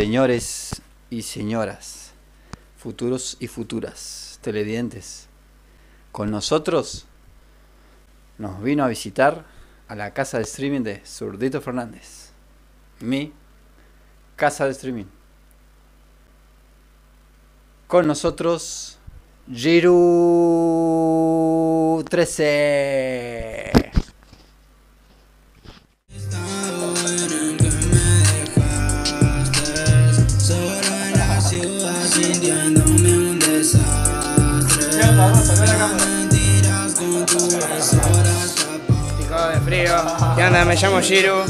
Señores y señoras, futuros y futuras, televidentes, con nosotros nos vino a visitar a la casa de streaming de Zurdito Fernández. Mi casa de streaming. Con nosotros, Giru 13. Me llamo Giru.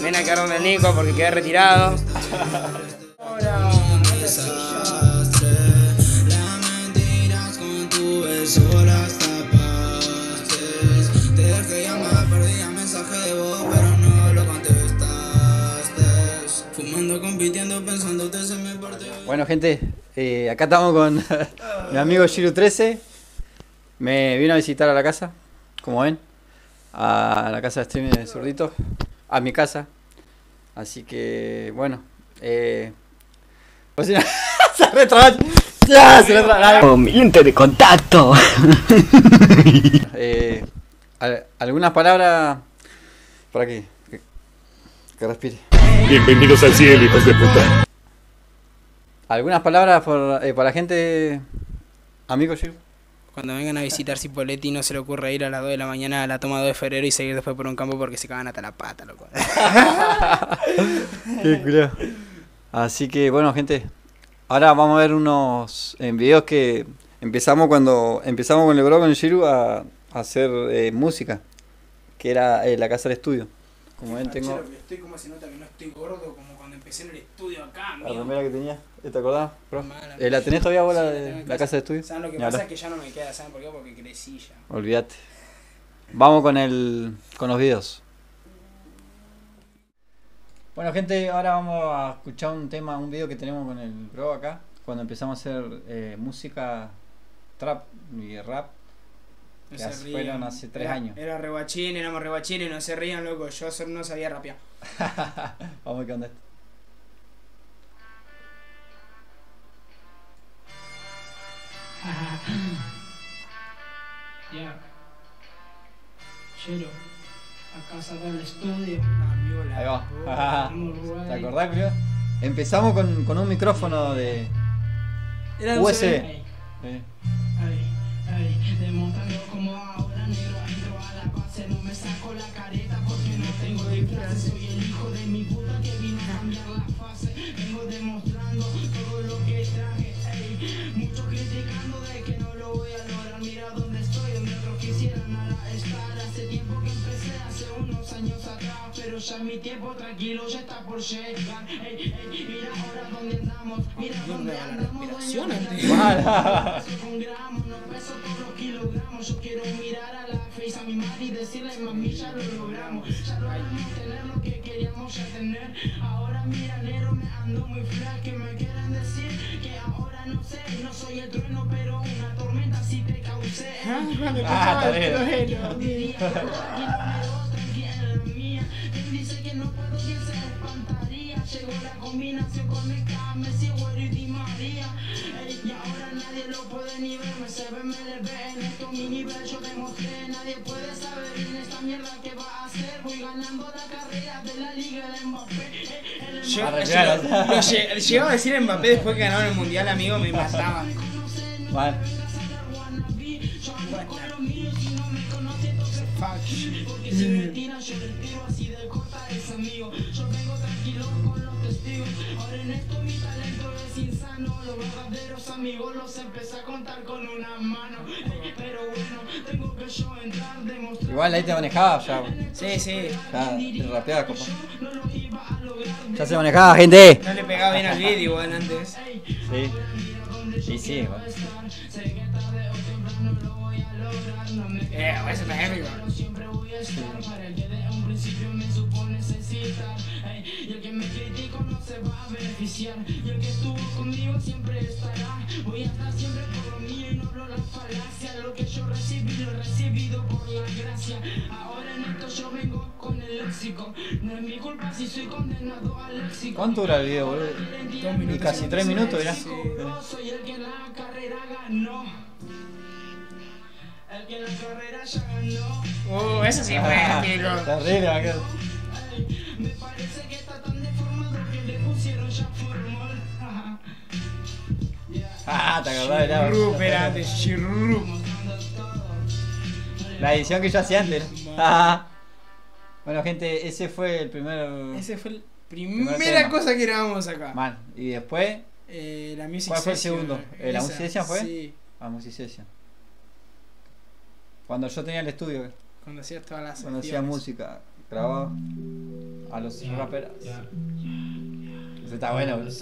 Ven a quedar donde el Nico porque quedé retirado. partió Bueno, gente, eh, acá estamos con mi amigo Giru 13. Me vino a visitar a la casa, como ven, a la casa de streaming de Zurdito, a mi casa. Así que, bueno, eh. pues se retraba. Ya, se retraba. mi lente de contacto. Eh, al- algunas palabras para que, que, que respire. Bienvenidos al cielo, hijos de puta. Algunas palabras por, eh, para la gente, amigo Giru. Cuando vengan a visitar Cipoletti no se le ocurre ir a las 2 de la mañana a la toma 2 de febrero y seguir después por un campo porque se cagan hasta la pata, loco. Qué culiao. Así que bueno, gente, ahora vamos a ver unos eh, videos que empezamos cuando empezamos con el bro con el Shiru a, a hacer eh, música, que era eh, la casa del estudio. Como ven, tengo Estoy como se nota que no estoy gordo como cuando empecé en el estudio acá, la remera que tenía, ¿te acordás, bro? Mala, Eh, ¿La tenés todavía vos la, Sí, la de tengo en la casa de estudio? ¿Saben lo que Ni pasa? hablar. Es que ya no me queda, ¿saben por qué? Porque crecí ya. Olvídate. Vamos con el con los videos. Bueno gente, ahora vamos a escuchar un tema, un video que tenemos con el bro acá, cuando empezamos a hacer eh, música trap y rap. No Que se hace- fueron hace tres Era- años. Era rebachín, éramos rebachines, no se rían, loco. Yo no sabía rapear. vamos a ver qué onda. esto. Ya. Chelo, a casa del estudio. Ahí va. Vamos, ¿Te acordás, Julio? Empezamos con, con un micrófono de Era USB. Eh, ey, ey, demostrando como ahora negro entro a la base, no me saco la careta porque no tengo disfraz. Soy el hijo de mi puta que vino a cambiar la fase. Vengo demostrando todo lo que traje. Ey, Pero ya mi tiempo tranquilo ya está por llegar. Ey, ey, mira ahora dónde andamos. Mira dónde andamos. Peso con gramos, no peso todos los kilogramos. Yo quiero mirar a la face a mi madre y decirle, mami, ya lo logramos. Ya logramos tener lo que queríamos ya tener. Ahora mira, negro, me ando muy flash. Que me quieren decir que ahora no sé, no soy el trueno, pero una tormenta sí te causé. Ah, está bien. Combinación con el Messi, Agüero y Di María. Ey, y ahora nadie lo puede ni ver. Me se ve, me le ve en esto mi nivel. Yo demostré, nadie puede saber en esta mierda que va a hacer. Voy ganando la carrera de la liga del Mbappé. Yo, a decir Mbappé después que ganaron el mundial, amigo, me mataba. Vale. Si fuck Porque si me tiran yo les tiro así de corta es amigo Yo vengo tranquilo con los testigos Ahora en esto mi talento es insano Los verdaderos amigos los empecé a contar con una mano Ey, Pero bueno, tengo que yo entrar, demostrar Igual ahí te manejaba ya. Sí, sí. Ya te rapeaba, se manejaba, gente. No le pegaba bien al vídeo igual antes. Sí. Sí, sí, igual. Eh, eso está épico. Beneficiar. Y el que estuvo conmigo siempre estará. Voy a estar siempre por lo mío y no hablo las falacias. Lo que yo recibí lo he recibido por la gracia. Ahora en esto yo vengo con el léxico. No es mi culpa si soy condenado al léxico. ¿Cuánto dura el video, boludo? Dos Y casi tres minutos, mirá. Yo soy el que en la carrera ganó. El que en la carrera ya ganó. Uh, eso sí fue, chicos. Terrible, acá. Ah, te acordás la. La edición que yo hacía antes. Ah. bueno, gente, ese fue el primer. Ese fue la Primer primera cosa que grabamos acá. Mal. Y después, Eh, la music ¿Cuál fue el segundo? Eh, ¿la Esa, music session fue? Sí, a Music Session. Cuando yo tenía el estudio, cuando hacías todas las cuando hacía música, grababa a los raperos. Ese está bueno, boludo.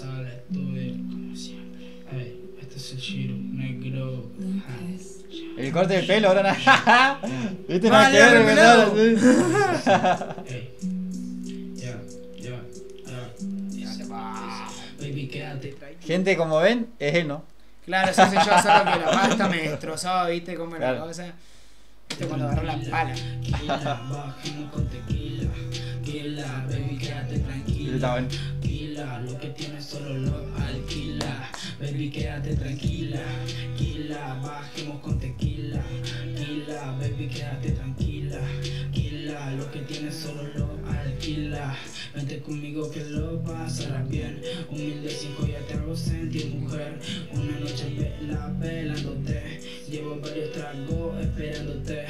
El Shiro, negro. El corte de pelo, ahora nada. ¿Viste? Nada Ah, que ya, ver, repelado. ¿verdad? Sí. Ey, ya, ya, ya. Baby, quédate. Gente, como ven, es él, ¿no? Claro, eso sé yo, solo que la pasta me destrozó, viste cómo era la cosa. Viste cuando agarró la pala. Tranquila. lo que tienes solo lo alquila. Baby, quédate tranquila. Tequila, bajemos con tequila. Tequila, baby, quédate tranquila. Tequila, lo que tienes solo lo alquila. Vente conmigo que lo pasarás bien. Humilde cinco ya te hago sentir mujer. Una noche vela velándote. Llevo varios tragos esperándote.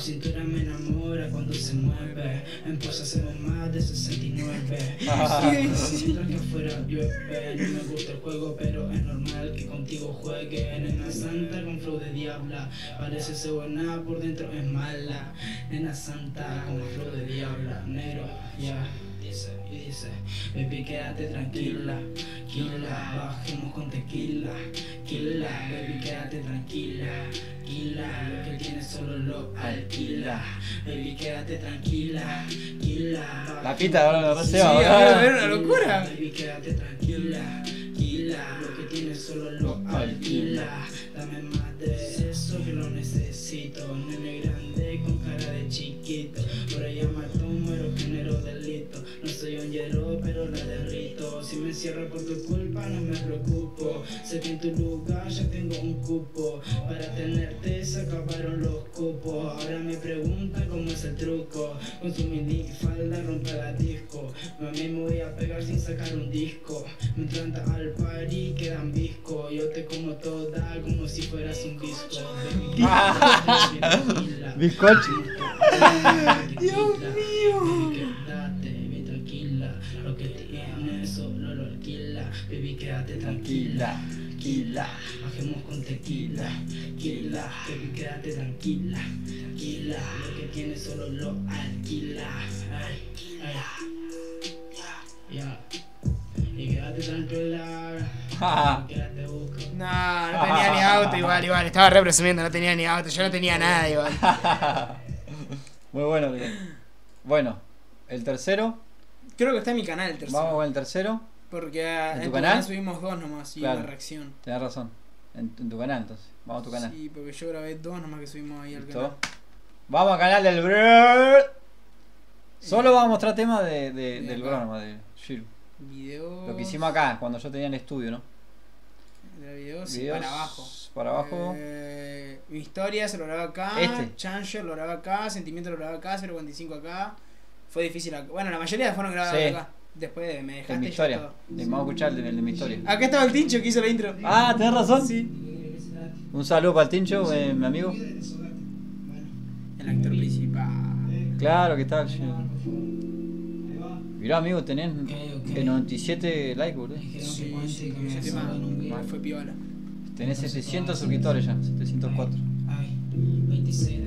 Tu cintura me enamora cuando se mueve. En pos hacemos más de 69. Mientras que afuera llueve. No me gusta el juego, pero es normal que contigo juegue. Nena santa con flow de diabla. Parece ser buena, por dentro es mala. Nena santa con flow de diabla. Negro, ya. Dice, y dice, baby quédate tranquila, quila, bajemos con tequila, quila, baby quédate tranquila, quila, lo que tienes solo lo alquila, baby quédate tranquila, quila, La pita ahora lo Sí, receba, a ver, a ¿verdad? ver, una locura. Baby, quédate tranquila, quila, lo que tienes solo lo alquila. Dame más de eso que lo necesito. Nene hielo, pero la derrito. Si me encierro por tu culpa, no me preocupo. Sé que en tu lugar ya tengo un cupo. Para tenerte se acabaron los cupos. Ahora me preguntan cómo es el truco. Con su mini falda rompe la disco. Mami, me voy a pegar sin sacar un disco. Me encanta al party, quedan visco. Yo te como toda como si fueras un disco. Bizcocho. Dios mío. Baby, quédate tranquila. Tranquila. Bajemos con tequila. Tequila. Baby, quédate tranquila. Tranquila. Lo que tienes solo lo alquila. Ay, ay. Ya. Y quédate tranquila. Quédate busco. No, no tenía ni auto igual, igual. Estaba re presumiendo, no tenía ni auto. Yo no tenía nada igual. Muy bueno, bien. Bueno, el tercero. Creo que está en mi canal el tercero. Vamos con el tercero. Porque ¿En tu canal? canal subimos dos nomás y Claro. una reacción. Tenés razón. En, en tu canal, entonces. Vamos a tu canal. Sí, porque yo grabé dos nomás que subimos ahí al ¿Listo? canal. Vamos al canal del Brr. Solo vamos a mostrar temas de, de- De del programa de Shiro. Videos. Lo que hicimos acá, cuando yo tenía el estudio, ¿no? De videos, Videos para abajo. Para abajo. Eh, mi historia se lo grababa acá. Este. Changer lo grababa acá. Sentimiento lo grababa acá. 045 acá. Fue difícil acá. Bueno, la mayoría fueron grabadas Sí. acá. Después me De dejaste mi ya historia. todo. De- Vamos a escuchar el de, el de mi historia. Acá estaba el Tincho que hizo la intro. Ah, tenés razón. Sí. Un saludo para el Tincho, eh, mi amigo. El actor principal. Claro, ¿qué tal? Mirá, amigo, tenés eh, 97 likes, boludo. Sí, sí, ese tema fue piola. Tenés 700 suscriptores ya, 704. Ay, 26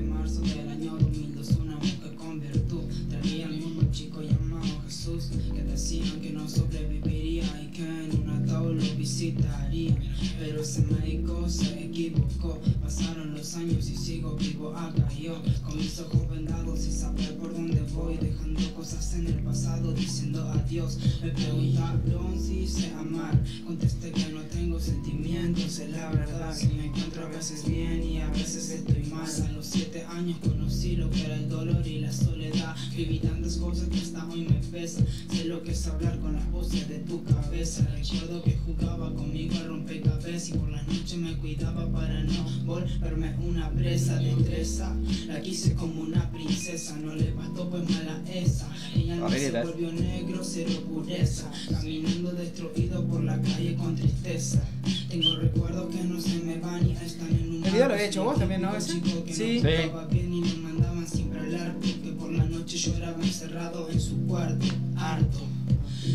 ataúd lo visitaría pero ese médico se equivocó. Pasaron años y sigo vivo yo con mis ojos vendados y saber por dónde voy dejando cosas en el pasado diciendo adiós. Me preguntaron si sé amar. Contesté que no tengo sentimientos, es la verdad. Que me encuentro a veces bien y a veces estoy mal. A los siete años conocí lo que era el dolor y la soledad. Viví tantas cosas que hasta hoy me pesan. Sé lo que es hablar con las voces de tu cabeza. Recuerdo que jugaba conmigo a rompecabezas y por la noche me cuidaba para no volverme una presa de treza. La quise como una princesa, no le bastó pues mala esa. Ella no se volvió negro, cero pureza. Caminando destruido por la calle con tristeza. Tengo recuerdos que no se me van y están en un El video lo había hecho vos también, ¿no? Ese. Sí. no estaba bien y me mandaban siempre a hablar porque por la noche lloraba encerrado en su cuarto, harto.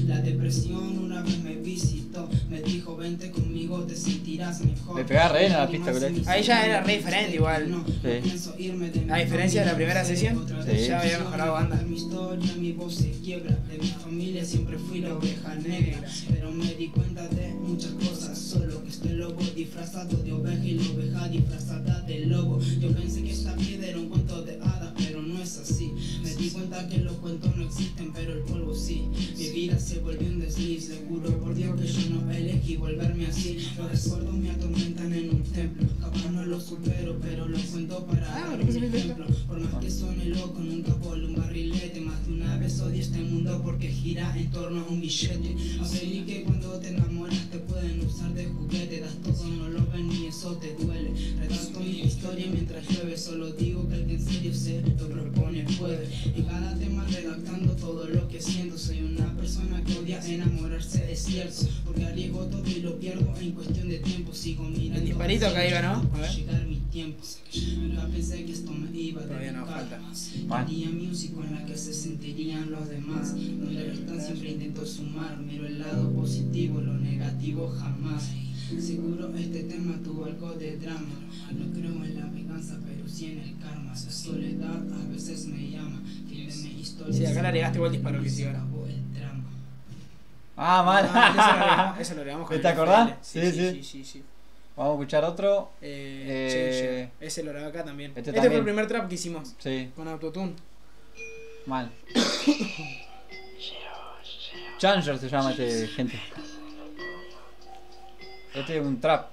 La depresión una vez me visitó, me dijo vente conmigo te sentirás mejor. Le pegaba re bien a la pista, Colette. Ahí ya era re diferente igual. No, Sí. irme de A diferencia de la primera sesión, Sí. ya había mejorado banda. Mi historia, mi voz se quiebra. De mi familia siempre fui la oveja negra. Pero me di cuenta de muchas cosas. Solo que este lobo disfrazado de oveja y la oveja disfrazada de lobo. Yo pensé que esta vida era un cuento de hadas, pero no es así. Di cuenta que los cuentos no existen, pero el polvo sí. Mi vida se volvió un desliz. Le juro por Dios que yo no elegí volverme así. Los recuerdos me atormentan en un templo. Capaz no lo supero, pero lo cuento para Ah, dar ¿no un me ejemplo. Por más que suene loco, nunca por un barrilete. Más de una vez odié este mundo porque gira en torno a un billete. Aprendí que cuando te enamoras te pueden usar de juguete. Das todo, no lo ven y eso te duele. Redacto mi historia mientras llueve. Solo digo que el que en serio se lo propone puede. En cada tema redactando todo lo que siento. Soy una persona que odia enamorarse, es cierto. Porque arriesgo todo y lo pierdo en cuestión de tiempo. Sigo mirando. El disparito acá iba, ¿no? A ver. Llegar mi tiempo. Nunca pensé que esto me iba a Todavía no falta. Haría en la que se sentirían los demás. No le restan, siempre intento sumar. Miro el lado positivo, lo negativo jamás. Seguro este tema tuvo algo de drama. No creo en la venganza, pero sí en el karma. La soledad a veces me llama. Mi historia. Sí, acá le agregaste igual disparo que acabó el drama. Ah, mal. Ah, eso lo agregamos- con ¿Te acordás? Sí, Sí, sí. sí, sí, sí. Vamos a escuchar otro. Eh, Eh. Ese lo grabé acá también. este Este, fue también. el primer trap que hicimos Sí, con Autotune. mal. Changer se llama este gente. Este es un trap.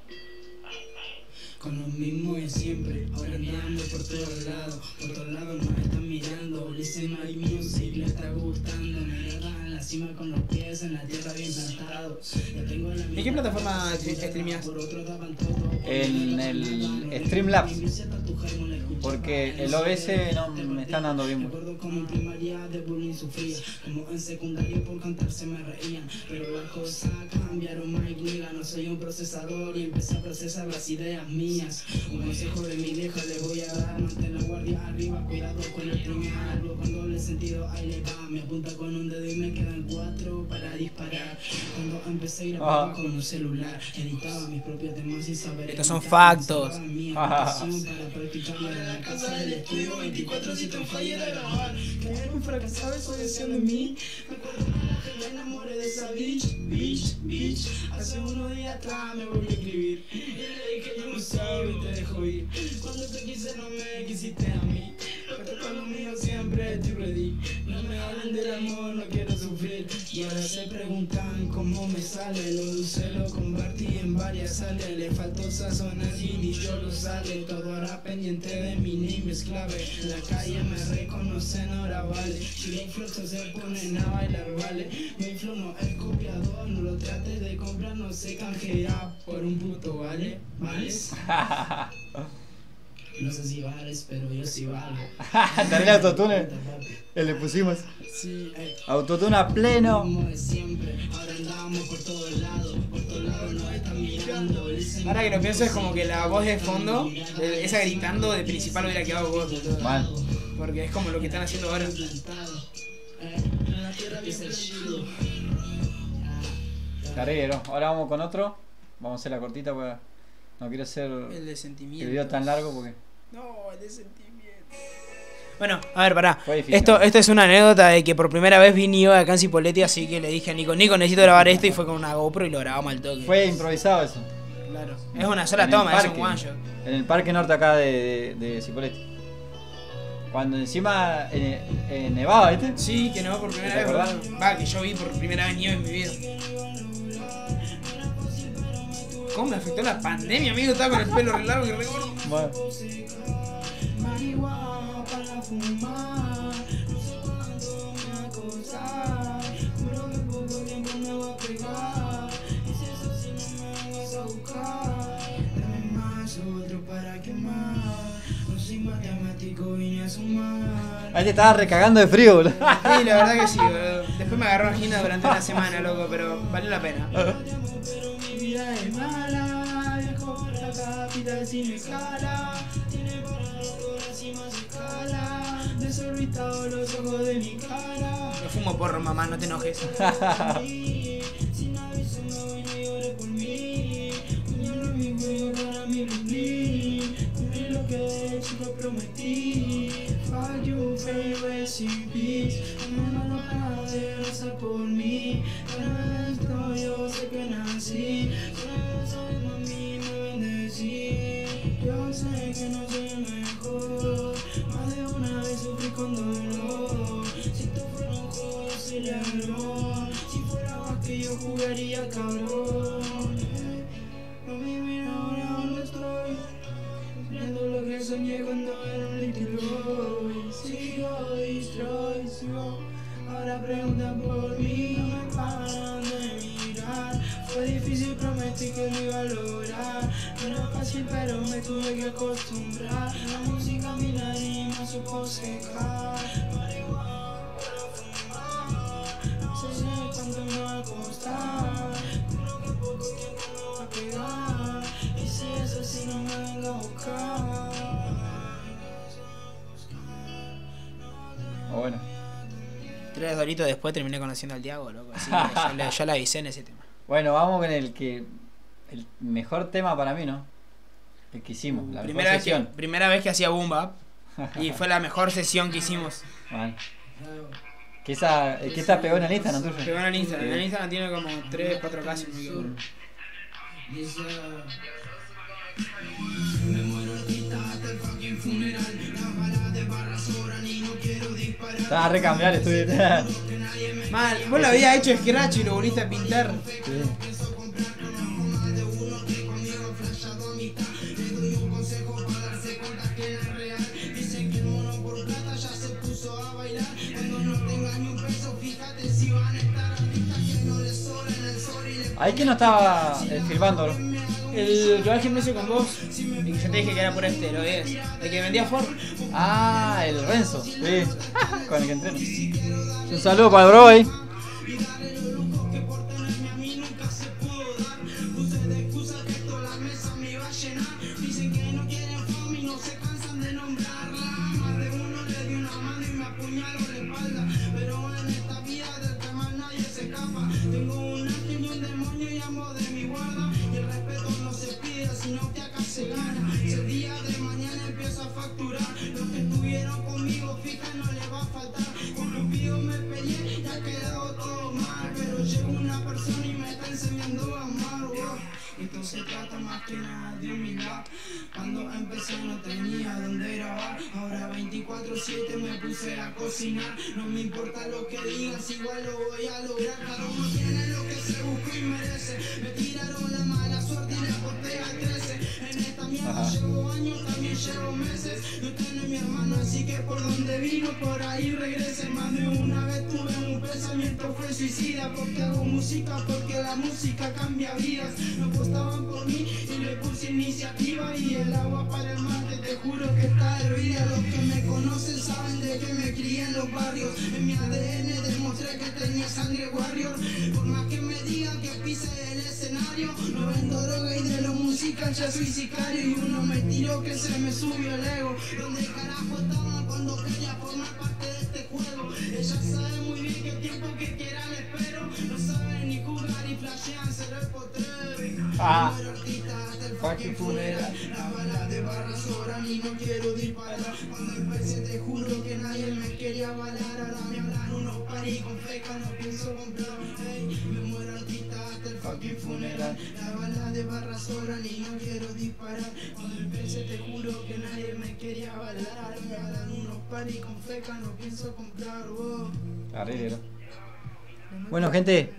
Con lo mismo de siempre, ahora andando por todos lados, por todos lados nos están mirando, listen my music, le está gustando, me llega a la cima con los pies en la tierra bien plantados. Ya tengo la ¿En qué plataforma streameas? En el Streamlabs. Porque el OBS no me están dando bien. De bullying sufría, como en secundaria por cantar se me reían, pero las cosas cambiaron, Mike nigga, no soy un procesador y empecé a procesar las ideas mías. Un consejo de mi vieja le voy a dar, mantén la guardia arriba, cuidado con el triunfo, con doble sentido, ahí le va, me apunta con un dedo y me quedan cuatro para disparar. Cuando empecé a grabar con un celular, editaba mis propios temas sin saber. Estos son factos. para practicarla en la casa del estudio 24 si te falla de grabar. Caer un fracasado es decisión de mí. Me acuerdo que me enamoré de esa bitch, bitch, bitch. Hace unos días atrás me volví a escribir. Y le dije yo no sabe y te dejo ir. Cuando te quise no me quisiste a mí. Con lo mío siempre estoy ready. No me hablen del amor, no quiero sufrir. Y ahora se preguntan cómo me sale. Lo dulce lo convertí en varias sales. Le faltó sazón allí y yo lo sale. Todo ahora pendiente de mi niño es clave. La calle me reconocen, ahora vale. Si los flojos se ponen a bailar, vale. Mi flow no es copiador, no lo trates de comprar, no se canjea por un puto, ¿vale? ¿Vales? No sé si vales, pero yo sí valgo. También autotune. Eh, Le pusimos Sí, ey. autotune a pleno. Como de siempre, ahora andamos por todos lados, por todos lados nos están mirando. Listen, Ahora que lo pienso es como que la voz de fondo, eh, esa gritando de principal hubiera quedado vos. Mal. Porque es como lo que están haciendo ahora. eh. Carguero. Ahora vamos con otro. Vamos a hacer la cortita porque no quiero hacer El de el video tan largo porque. No, el de sentimiento. Bueno, a ver, pará. Esto, esto es una anécdota de que por primera vez vine yo acá en Cipolletti, así que le dije a Nico, Nico, necesito grabar esto y fue con una GoPro y lo grabamos al toque. Fue improvisado eso. Claro. Es una sola En toma, es un parque. one shot. En el parque norte acá de, de, de Cipolletti. Cuando encima eh, eh, nevaba, ¿viste? Sí, que no por primera ¿Te vez. Va, que yo vi por primera vez nieve en mi vida. ¿Cómo me afectó la pandemia, amigo? Estaba con el pelo re largo y re gordo. Bueno. Marihuana para fumar, no sé cuánto me va a costar. Juro que en poco tiempo me va a pegar. Y si es así, no me vengas a buscar. Vine a sumar. Ahí te estaba recagando de frío, boludo. Sí, la verdad que sí, boludo. Después me agarró angina durante una semana, loco, pero valió la pena. Pero mi vida es mala. Viajo por la capital sin escala. Tiene más escala. Desorbitado los ojos de mi cara. No fumo porro, mamá, no te enojes. Lo que prometí. You, baby, rest in peace. No, no, no, no, de rezar por mí. Para esto yo sé que nací. Solo sabes, mami, me bendecí. Yo sé que no soy el mejor. Más de una vez sufrí con dolor. Si esto fuera un juego, sería el. Si fuera básquet, yo jugaría cabrón. Ahora preguntan por mí, no me paran de mirar. Fue difícil, prometí que lo iba a lograr. No era fácil, pero me tuve que acostumbrar. La música mi nariz me supo secar. Marihuana para fumar. No sé cuánto me va a costar. Juro que poco tiempo me va a pegar. Tres doritos después terminé conociendo al Diago, loco. Así que yo, le, yo le avisé en ese tema. Bueno, vamos con el que. El mejor tema para mí, ¿no? El que hicimos, la Primera mejor vez, que, sesión. primera vez que hacía Boom Bap. Y fue la mejor sesión que hicimos. Bueno. Que esa, que pegó en el Instagram tuyo. Pegó en el Instagram. En el Instagram tiene como 3, 4 casos. me equivoco. Estaba a recambiar estudio. Mal, vos lo habías hecho scratch y lo volviste a pintar. Ahí que no estaba eh, filmando. El que va al gimnasio con vos. Y que yo te dije que era por este, lo es. El que vendía Ford. Ah, el Renzo. Sí. Con el que entreno. Un saludo para el bro ahí. Uno tiene lo que se busca y merece. Me tiraron la mala suerte y le aposté al 13. En esta mierda llevo años, también llevo meses. No tiene mi hermano, así que por donde vino, por ahí regrese. Más de una vez tuve un pensamiento fue suicida. Porque hago música, porque la música cambia vidas. No apostaban por mí y le puse iniciativa. Y el agua para el mate, te juro que está hervida. Los que me conocen saben de que me crié en los barrios. En mi ADN demostré que tenía sangre warrior. Por más que me digan que pise el escenario, no vendo droga y de lo musical ya soy sicario. Y uno me tiró que se me subió el ego. ¿Dónde carajo estaban cuando quería formar parte de este juego? Ella sabe muy bien que tiempo que quieran espero. No saben ni jugar y flashean, se lo potrero. Ah. El Fucking fucking funeral. La bala de barras sobran y no quiero disparar. Cuando empecé te juro que nadie me quería avalar. Ahora me hablan unos paris con feca, no pienso comprar. Ey, me muero artista el fucking funeral. La bala de barra sobran y no quiero disparar. Mil veces te juro que nadie me quería avalar. Me dan unos paris con feca, no pienso comprar vos. Bueno, gente,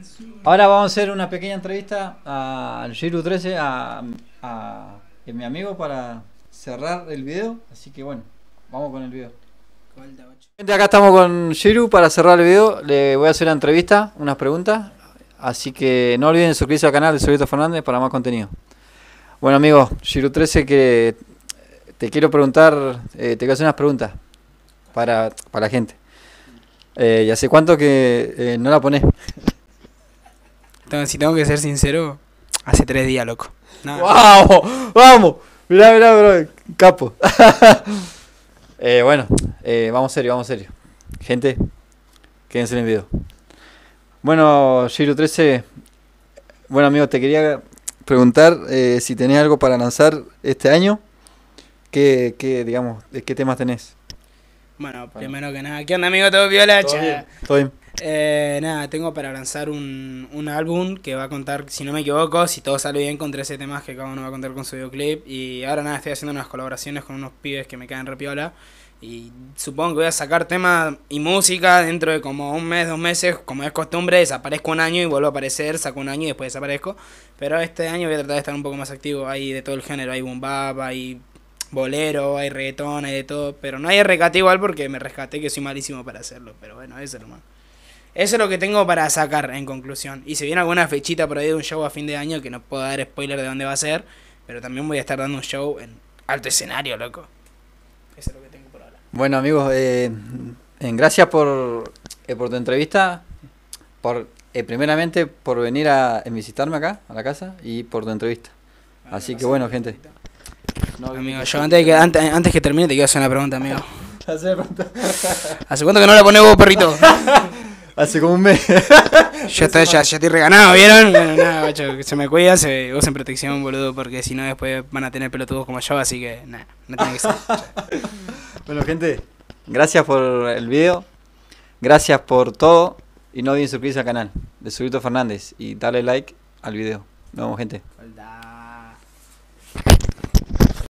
ahora vamos a hacer una pequeña entrevista al Shiru 13, a, a- a mi amigo, para cerrar el video. Así que bueno, vamos con el video. Gente, acá estamos con Shiru para cerrar el video. Le voy a hacer una entrevista, unas preguntas. Así que no olviden suscribirse al canal de Solito Fernández para más contenido. Bueno, amigo, Shiru 13, que te quiero preguntar, eh, te quiero hacer unas preguntas para, para la gente. Eh, ¿Y hace cuánto que eh, no la pones? Entonces, si tengo que ser sincero, hace tres días, loco. No, ¡Vamos! ¡Vamos! Mirá, mirá, bro, capo. Eh, bueno, eh, vamos serio, vamos serio. Gente, quédense en el video. Bueno, Giro 13, bueno amigo, te quería preguntar eh, si tenés algo para lanzar este año. ¿Qué, qué, digamos, de qué temas tenés? Bueno, primero que nada, ¿qué onda, amigo? ¿Todo viola? ¿Todo bien? ¿Todo bien? Eh, nada, tengo para lanzar un, un álbum que va a contar, si no me equivoco, si todo sale bien, con 13 temas que cada uno va a contar con su videoclip. Y ahora nada, estoy haciendo unas colaboraciones con unos pibes que me caen re piola. Y supongo que voy a sacar temas y música dentro de como un mes, dos meses, como es costumbre, desaparezco un año y vuelvo a aparecer, saco un año y después desaparezco. Pero este año voy a tratar de estar un poco más activo, hay de todo el género, hay boom bap, hay bolero, hay reggaetón, hay de todo. Pero no hay rescate igual porque me rescaté que soy malísimo para hacerlo. Pero bueno, eso más. Eso es lo que tengo para sacar en conclusión. Y si viene alguna fechita por ahí de un show a fin de año, que no puedo dar spoiler de dónde va a ser, pero también voy a estar dando un show en alto escenario, loco. Eso es lo que tengo por ahora. Bueno amigos, eh, gracias por, eh, por tu entrevista, por eh, primeramente por venir a, a visitarme acá, a la casa, y por tu entrevista. Así que bueno, gente. No, Amigo, yo antes, de que, antes, antes que termine te quiero hacer una pregunta, amigo. ¿Hace cuánto que no la pones vos, perrito? Hace como un mes. Yo estoy, ya, ya estoy reganado, ¿vieron? Bueno, nada, que se me cuida, se, vos en protección, boludo, porque si no después van a tener pelotudos como yo, así que nada, no tiene que ser. bueno, gente, gracias por el video. Gracias por todo. Y no olviden suscribirse al canal de Surito Fernández y darle like al video. Nos vemos, gente.